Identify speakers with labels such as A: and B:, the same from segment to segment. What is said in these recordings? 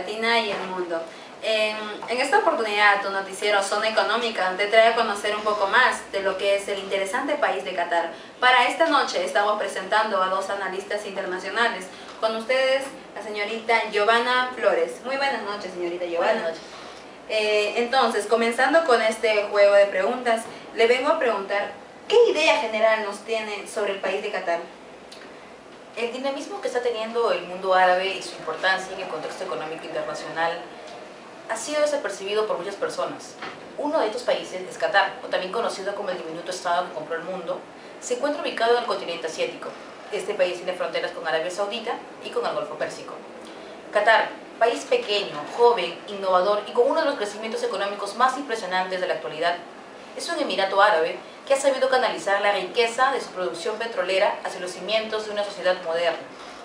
A: Latina y el mundo. En, en, esta oportunidad, tu noticiero Zona Económica te trae a conocer un poco más de lo que es el interesante país de Qatar. Para esta noche estamos presentando a dos analistas internacionales. Con ustedes, la señorita Giovanna Flores. Muy buenas noches, señorita Giovanna.
B: Buenas noches.
A: Eh, entonces, comenzando con este juego de preguntas, le vengo a preguntar, ¿qué idea general nos tiene sobre el país de Qatar?
B: El dinamismo que está teniendo el mundo árabe y su importancia en el contexto económico internacional ha sido desapercibido por muchas personas. Uno de estos países es Qatar, o también conocido como el diminuto estado que compró el mundo, se encuentra ubicado en el continente asiático. Este país tiene fronteras con Arabia Saudita y con el Golfo Pérsico. Qatar, país pequeño, joven, innovador y con uno de los crecimientos económicos más impresionantes de la actualidad, es un emirato árabe que ha sabido canalizar la riqueza de su producción petrolera hacia los cimientos de una sociedad moderna,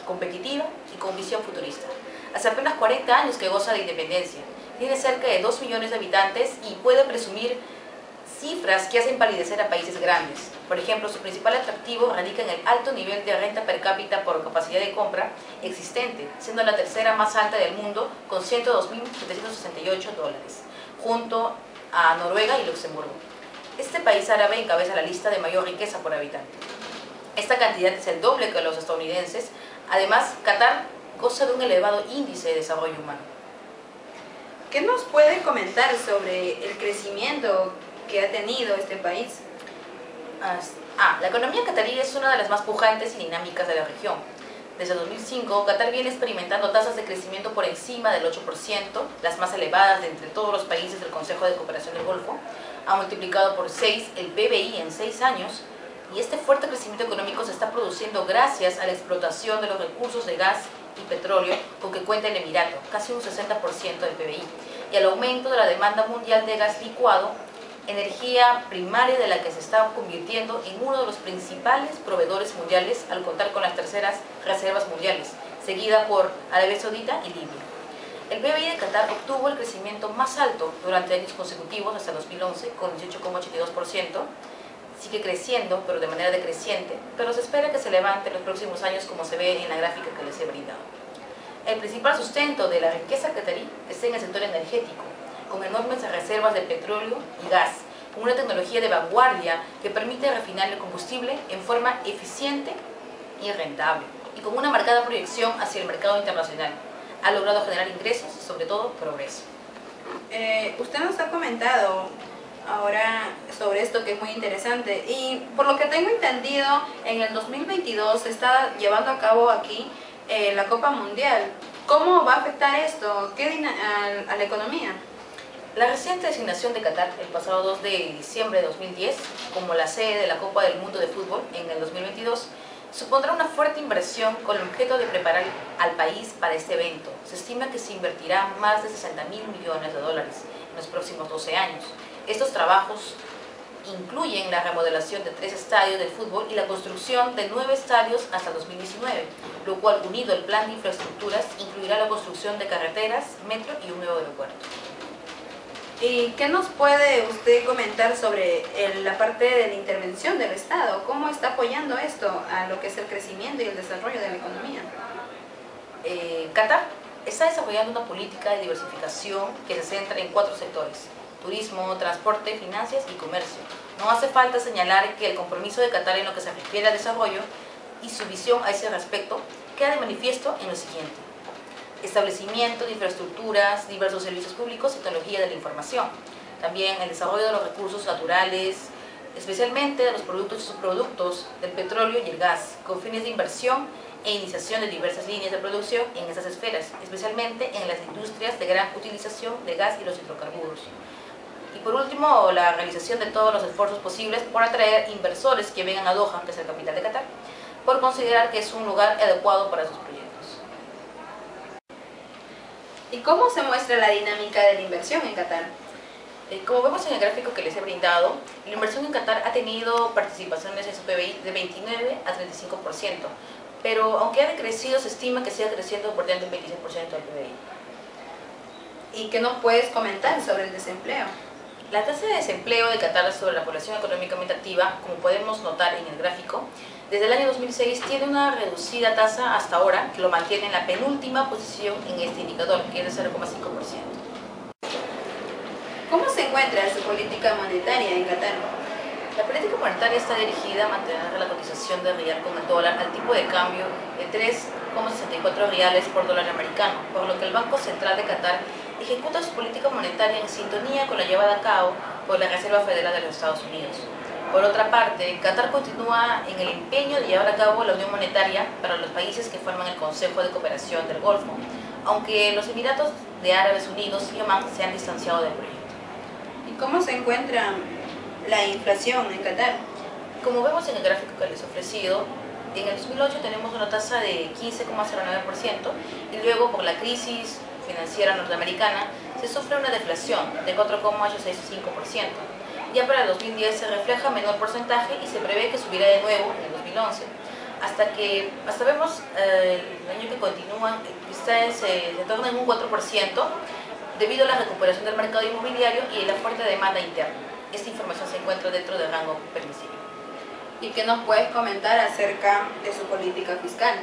B: competitiva y con visión futurista. Hace apenas 40 años que goza de independencia, tiene cerca de 2 millones de habitantes y puede presumir cifras que hacen palidecer a países grandes. Por ejemplo, su principal atractivo radica en el alto nivel de renta per cápita por capacidad de compra existente, siendo la tercera más alta del mundo con 102.768 dólares, junto a Noruega y Luxemburgo. Este país árabe encabeza la lista de mayor riqueza por habitante. Esta cantidad es el doble que los estadounidenses. Además, Qatar goza de un elevado índice de desarrollo humano.
A: ¿Qué nos puede comentar sobre el crecimiento que ha tenido este país?
B: Ah, la economía catarí es una de las más pujantes y dinámicas de la región. Desde 2005, Qatar viene experimentando tasas de crecimiento por encima del 8%, las más elevadas de entre todos los países del Consejo de Cooperación del Golfo. Ha multiplicado por 6 el PBI en 6 años y este fuerte crecimiento económico se está produciendo gracias a la explotación de los recursos de gas y petróleo con que cuenta el Emirato, casi un 60% del PBI, y al aumento de la demanda mundial de gas licuado energía primaria de la que se está convirtiendo en uno de los principales proveedores mundiales al contar con las terceras reservas mundiales, seguida por Arabia Saudita y Libia. El PBI de Qatar obtuvo el crecimiento más alto durante años consecutivos hasta 2011 con 18,82%, sigue creciendo pero de manera decreciente, pero se espera que se levante en los próximos años como se ve en la gráfica que les he brindado. El principal sustento de la riqueza qatarí está en el sector energético, con enormes reservas de petróleo y gas, con una tecnología de vanguardia que permite refinar el combustible en forma eficiente y rentable, y con una marcada proyección hacia el mercado internacional. Ha logrado generar ingresos y sobre todo progreso.
A: Eh, usted nos ha comentado ahora sobre esto que es muy interesante y por lo que tengo entendido en el 2022 se está llevando a cabo aquí eh, la Copa Mundial. ¿Cómo va a afectar esto ¿Qué a, a la economía?
B: La reciente designación de Qatar el pasado 2 de diciembre de 2010 como la sede de la Copa del Mundo de Fútbol en el 2022 supondrá una fuerte inversión con el objeto de preparar al país para este evento. Se estima que se invertirá más de 60 mil millones de dólares en los próximos 12 años. Estos trabajos incluyen la remodelación de tres estadios de fútbol y la construcción de nueve estadios hasta 2019, lo cual unido al plan de infraestructuras incluirá la construcción de carreteras, metro y un nuevo aeropuerto.
A: ¿Y qué nos puede usted comentar sobre la parte de la intervención del Estado? ¿Cómo está apoyando esto a lo que es el crecimiento y el desarrollo de la economía?
B: Eh, Qatar está desarrollando una política de diversificación que se centra en cuatro sectores, turismo, transporte, finanzas y comercio. No hace falta señalar que el compromiso de Qatar en lo que se refiere al desarrollo y su visión a ese respecto queda de manifiesto en lo siguiente establecimiento de infraestructuras, diversos servicios públicos y tecnología de la información. También el desarrollo de los recursos naturales, especialmente de los productos y subproductos del petróleo y el gas, con fines de inversión e iniciación de diversas líneas de producción en esas esferas, especialmente en las industrias de gran utilización de gas y los hidrocarburos. Y por último, la realización de todos los esfuerzos posibles por atraer inversores que vengan a Doha, que es el capital de Qatar, por considerar que es un lugar adecuado para sus proyectos.
A: ¿Y cómo se muestra la dinámica de la inversión en Qatar?
B: Eh, como vemos en el gráfico que les he brindado, la inversión en Qatar ha tenido participaciones en su PBI de 29 a 35%, pero aunque ha decrecido, se estima que siga creciendo por dentro del 26% del PBI.
A: ¿Y qué nos puedes comentar sobre el desempleo?
B: La tasa de desempleo de Qatar sobre la población económicamente activa, como podemos notar en el gráfico, desde el año 2006 tiene una reducida tasa hasta ahora que lo mantiene en la penúltima posición en este indicador, que es de 0,5%.
A: ¿Cómo se encuentra su política monetaria en Qatar?
B: La política monetaria está dirigida a mantener la cotización de real con el dólar al tipo de cambio de 3,64 reales por dólar americano, por lo que el Banco Central de Qatar ejecuta su política monetaria en sintonía con la llevada a cabo por la Reserva Federal de los Estados Unidos. Por otra parte, Qatar continúa en el empeño de llevar a cabo la unión monetaria para los países que forman el Consejo de Cooperación del Golfo, aunque los Emiratos de Árabes Unidos y Oman se han distanciado del proyecto.
A: ¿Y cómo se encuentra la inflación en Qatar?
B: Como vemos en el gráfico que les he ofrecido, en el 2008 tenemos una tasa de 15,09% y luego por la crisis financiera norteamericana, se sufre una deflación de 4,865%. Ya para el 2010 se refleja menor porcentaje y se prevé que subirá de nuevo en el 2011. Hasta que, hasta vemos eh, el año que continúa, está, se, se torna en un 4% debido a la recuperación del mercado inmobiliario y la fuerte demanda interna. Esta información se encuentra dentro del rango permisible.
A: ¿Y qué nos puedes comentar acerca de su política fiscal?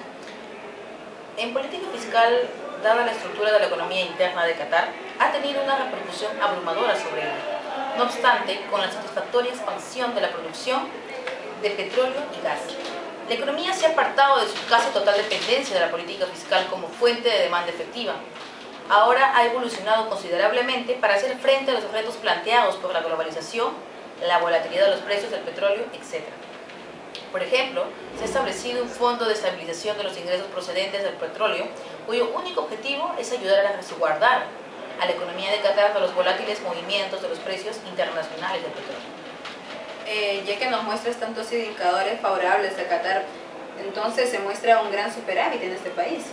B: En política fiscal dada la estructura de la economía interna de Qatar, ha tenido una repercusión abrumadora sobre ella. No obstante, con la satisfactoria expansión de la producción de petróleo y gas, la economía se ha apartado de su casi total dependencia de la política fiscal como fuente de demanda efectiva. Ahora ha evolucionado considerablemente para hacer frente a los retos planteados por la globalización, la volatilidad de los precios del petróleo, etc. Por ejemplo, se ha establecido un fondo de estabilización de los ingresos procedentes del petróleo, cuyo único objetivo es ayudar a resguardar a la economía de Qatar de los volátiles movimientos de los precios internacionales del petróleo.
A: Eh, ya que nos muestras tantos indicadores favorables a Qatar, entonces se muestra un gran superávit en este país.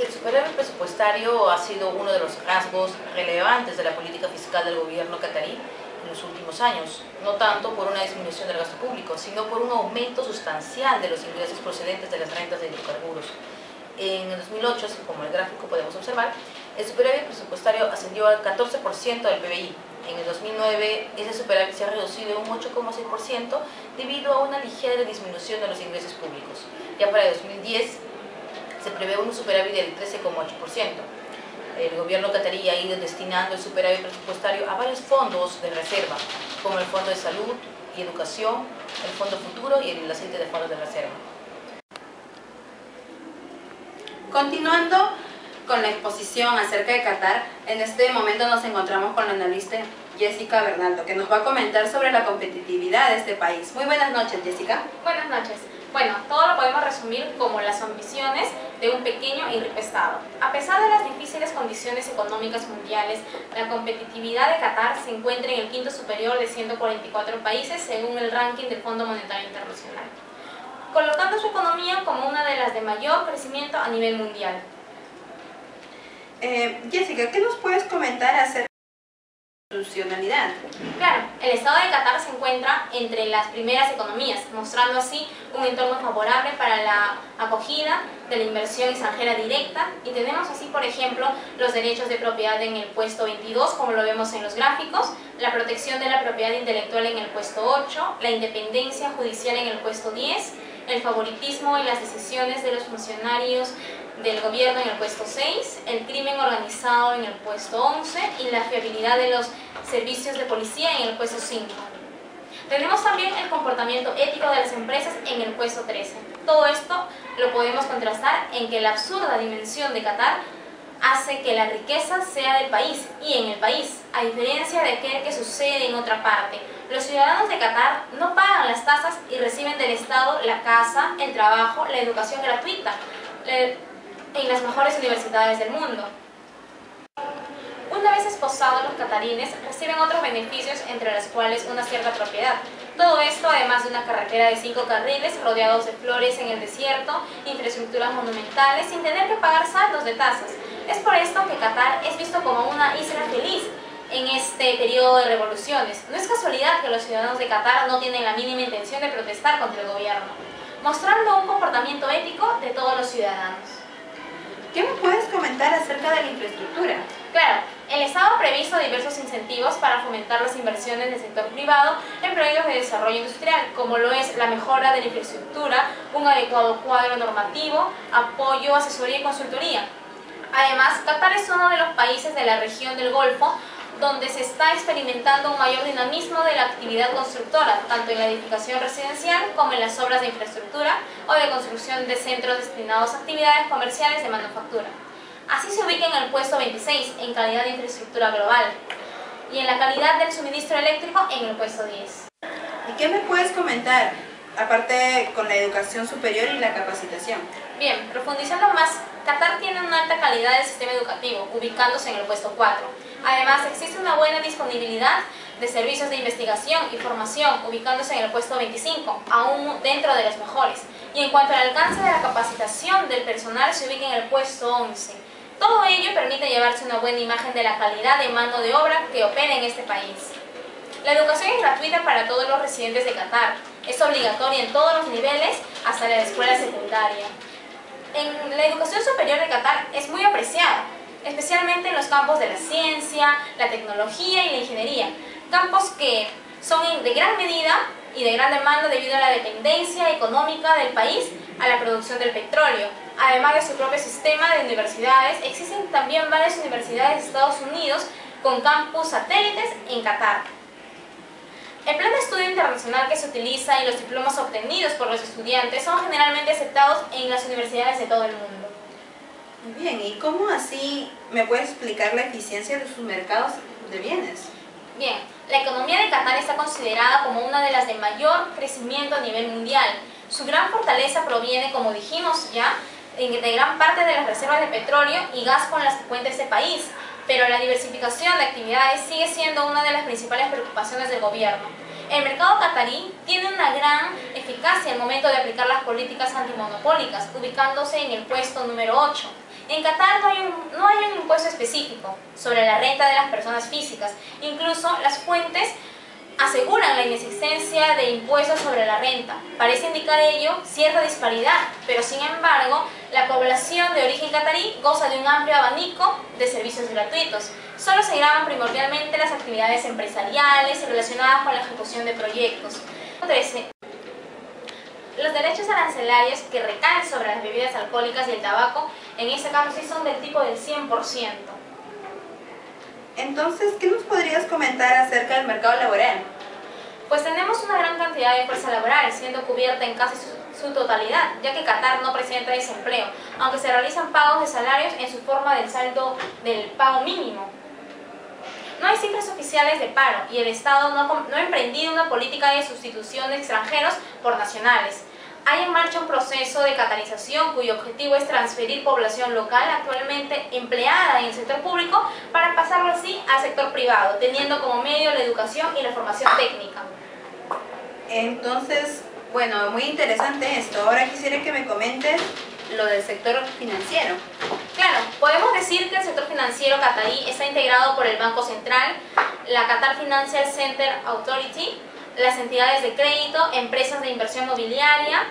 B: El superávit presupuestario ha sido uno de los rasgos relevantes de la política fiscal del gobierno catarí en los últimos años, no tanto por una disminución del gasto público, sino por un aumento sustancial de los ingresos procedentes de las rentas de hidrocarburos. En el 2008, como el gráfico podemos observar, el superávit presupuestario ascendió al 14% del PBI. En el 2009, ese superávit se ha reducido un 8,6% debido a una ligera disminución de los ingresos públicos. Ya para el 2010, se prevé un superávit del 13,8% el gobierno catarí ha ido destinando el superávit presupuestario a varios fondos de reserva, como el Fondo de Salud y Educación, el Fondo Futuro y el aceite de fondos de reserva.
A: Continuando con la exposición acerca de Qatar, en este momento nos encontramos con la analista Jessica Bernaldo, que nos va a comentar sobre la competitividad de este país. Muy buenas noches, Jessica.
C: Buenas noches. Bueno, todo lo podemos resumir como las ambiciones de un pequeño y rico Estado. A pesar de las difíciles condiciones económicas mundiales, la competitividad de Qatar se encuentra en el quinto superior de 144 países según el ranking del Fondo Monetario Internacional, colocando su economía como una de las de mayor crecimiento a nivel mundial.
A: Eh, Jessica, ¿qué nos puedes comentar acerca
C: Claro, el Estado de Qatar se encuentra entre las primeras economías, mostrando así un entorno favorable para la acogida de la inversión extranjera directa. Y tenemos así, por ejemplo, los derechos de propiedad en el puesto 22, como lo vemos en los gráficos, la protección de la propiedad intelectual en el puesto 8, la independencia judicial en el puesto 10, el favoritismo y las decisiones de los funcionarios del gobierno en el puesto 6, el crimen organizado en el puesto 11 y la fiabilidad de los servicios de policía en el puesto 5. Tenemos también el comportamiento ético de las empresas en el puesto 13. Todo esto lo podemos contrastar en que la absurda dimensión de Qatar hace que la riqueza sea del país y en el país, a diferencia de aquel que sucede en otra parte. Los ciudadanos de Qatar no pagan las tasas y reciben del Estado la casa, el trabajo, la educación gratuita en las mejores universidades del mundo. Una vez esposados los catarines, reciben otros beneficios, entre los cuales una cierta propiedad. Todo esto además de una carretera de cinco carriles rodeados de flores en el desierto, infraestructuras monumentales, sin tener que pagar saldos de tasas. Es por esto que Qatar es visto como una isla feliz en este periodo de revoluciones. No es casualidad que los ciudadanos de Qatar no tienen la mínima intención de protestar contra el gobierno, mostrando un comportamiento ético de todos los ciudadanos.
A: ¿Qué me puedes comentar acerca de la infraestructura?
C: Claro, El Estado ha previsto diversos incentivos para fomentar las inversiones del sector privado en proyectos de desarrollo industrial, como lo es la mejora de la infraestructura, un adecuado cuadro normativo, apoyo, asesoría y consultoría. Además, Qatar es uno de los países de la región del Golfo donde se está experimentando un mayor dinamismo de la actividad constructora, tanto en la edificación residencial como en las obras de infraestructura o de construcción de centros destinados a actividades comerciales de manufactura. Así se ubica en el puesto 26 en calidad de infraestructura global y en la calidad del suministro eléctrico en el puesto 10.
A: ¿Y qué me puedes comentar, aparte con la educación superior y la capacitación?
C: Bien, profundizando más, Qatar tiene una alta calidad del sistema educativo, ubicándose en el puesto 4. Además, existe una buena disponibilidad de servicios de investigación y formación, ubicándose en el puesto 25, aún dentro de los mejores. Y en cuanto al alcance de la capacitación del personal, se ubica en el puesto 11. Todo ello permite llevarse una buena imagen de la calidad de mano de obra que opera en este país. La educación es gratuita para todos los residentes de Qatar. Es obligatoria en todos los niveles hasta la escuela secundaria. En la educación superior de Qatar es muy apreciada, especialmente en los campos de la ciencia, la tecnología y la ingeniería, campos que son de gran medida y de gran demanda debido a la dependencia económica del país a la producción del petróleo. Además de su propio sistema de universidades, existen también varias universidades de Estados Unidos con campus satélites en Qatar. El plan de estudio internacional que se utiliza y los diplomas obtenidos por los estudiantes son generalmente aceptados en las universidades de todo el mundo.
A: Bien, ¿y cómo así me puedes explicar la eficiencia de sus mercados de bienes?
C: Bien, la economía de Qatar está considerada como una de las de mayor crecimiento a nivel mundial. Su gran fortaleza proviene, como dijimos ya, de gran parte de las reservas de petróleo y gas con las que cuenta este país, pero la diversificación de actividades sigue siendo una de las principales preocupaciones del gobierno. El mercado catarí tiene una gran eficacia al momento de aplicar las políticas antimonopólicas, ubicándose en el puesto número 8. En Qatar no hay, un, no hay un impuesto específico sobre la renta de las personas físicas, incluso las fuentes aseguran la inexistencia de impuestos sobre la renta. Parece indicar ello cierta disparidad, pero sin embargo, la población de origen catarí goza de un amplio abanico de servicios gratuitos. Solo se graban primordialmente las actividades empresariales relacionadas con la ejecución de proyectos. 13. Los derechos arancelarios que recaen sobre las bebidas alcohólicas y el tabaco, en este caso sí son del tipo del 100%.
A: Entonces, ¿qué nos podrías comentar acerca del mercado laboral?
C: Pues tenemos una gran cantidad de fuerza laboral, siendo cubierta en casi su, totalidad, ya que Qatar no presenta desempleo, aunque se realizan pagos de salarios en su forma del saldo del pago mínimo. No hay cifras oficiales de paro y el Estado no, ha emprendido una política de sustitución de extranjeros por nacionales hay en marcha un proceso de catalización cuyo objetivo es transferir población local actualmente empleada en el sector público para pasarlo así al sector privado, teniendo como medio la educación y la formación técnica.
A: Entonces, bueno, muy interesante esto. Ahora quisiera que me comentes lo del sector financiero.
C: Claro, podemos decir que el sector financiero catarí está integrado por el Banco Central, la Qatar Financial Center Authority, las entidades de crédito, empresas de inversión mobiliaria,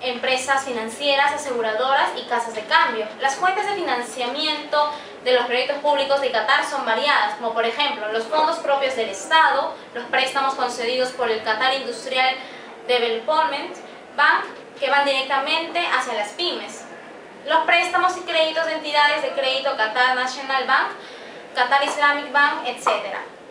C: empresas financieras, aseguradoras y casas de cambio. Las fuentes de financiamiento de los proyectos públicos de Qatar son variadas, como por ejemplo los fondos propios del Estado, los préstamos concedidos por el Qatar Industrial Development Bank, que van directamente hacia las pymes, los préstamos y créditos de entidades de crédito Qatar National Bank, Qatar Islamic Bank, etc.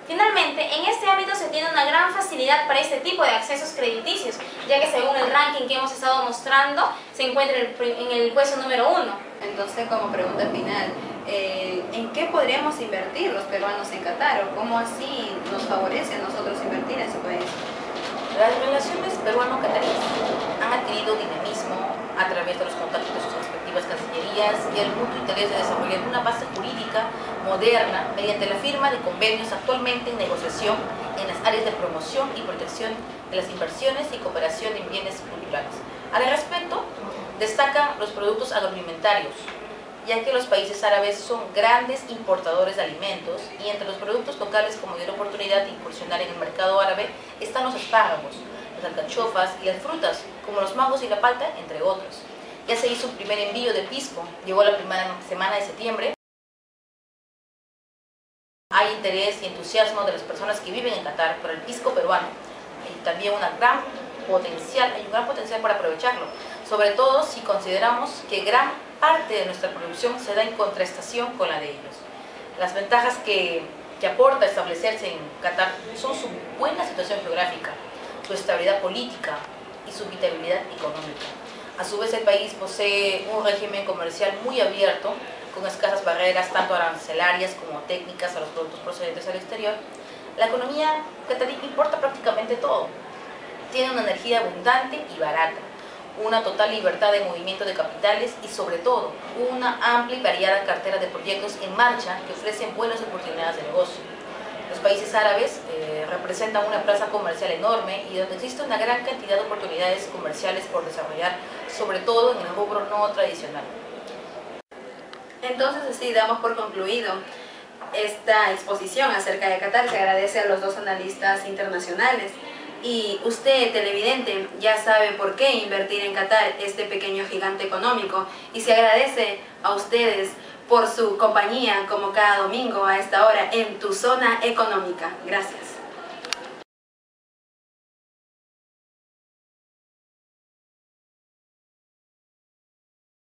C: Finalmente, en este ámbito se tiene una gran facilidad para este tipo de accesos crediticios, ya que según el ranking que hemos estado mostrando, se encuentra en el puesto número uno.
A: Entonces, como pregunta final, eh, ¿en qué podríamos invertir los peruanos en Qatar o cómo así nos favorece a nosotros invertir en ese país?
B: Las relaciones peruano-cataríes han adquirido dinamismo a través de los contactos de respectivas cancillerías y el mutuo interés de desarrollar una base jurídica moderna mediante la firma de convenios actualmente en negociación en las áreas de promoción y protección de las inversiones y cooperación en bienes culturales. Al respecto, destacan los productos agroalimentarios, ya que los países árabes son grandes importadores de alimentos y entre los productos locales con mayor oportunidad de incursionar en el mercado árabe están los espárragos, las alcachofas y las frutas, como los mangos y la palta, entre otros. Ya se hizo un primer envío de pisco, llegó la primera semana de septiembre Hay interés y entusiasmo de las personas que viven en Qatar por el pisco peruano y también una gran potencial, hay un gran potencial para aprovecharlo, sobre todo si consideramos que gran parte de nuestra producción se da en contrastación con la de ellos. Las ventajas que, que aporta establecerse en Qatar son su buena situación geográfica, su estabilidad política y su vitalidad económica. A su vez el país posee un régimen comercial muy abierto, con escasas barreras tanto arancelarias como técnicas a los productos procedentes al exterior. La economía qatarí importa prácticamente todo. Tiene una energía abundante y barata, una total libertad de movimiento de capitales y sobre todo una amplia y variada cartera de proyectos en marcha que ofrecen buenas oportunidades de negocio. Los países árabes eh, representan una plaza comercial enorme y donde existe una gran cantidad de oportunidades comerciales por desarrollar, sobre todo en el rubro no tradicional.
A: Entonces así damos por concluido esta exposición acerca de Qatar. Se agradece a los dos analistas internacionales. Y usted, televidente, ya sabe por qué invertir en Qatar, este pequeño gigante económico. Y se agradece a ustedes por su compañía como cada domingo a esta hora en tu zona económica. Gracias.